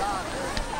God.